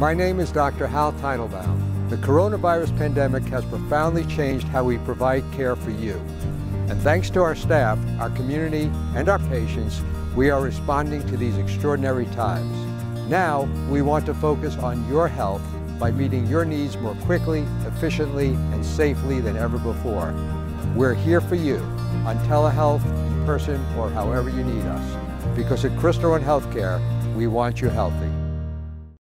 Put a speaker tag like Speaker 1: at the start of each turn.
Speaker 1: My name is Dr. Hal Teitelbaum. The coronavirus pandemic has profoundly changed how we provide care for you. And thanks to our staff, our community, and our patients, we are responding to these extraordinary times. Now, we want to focus on your health by meeting your needs more quickly, efficiently, and safely than ever before. We're here for you on telehealth, in person, or however you need us. Because at Crystal Run Healthcare, we want you healthy.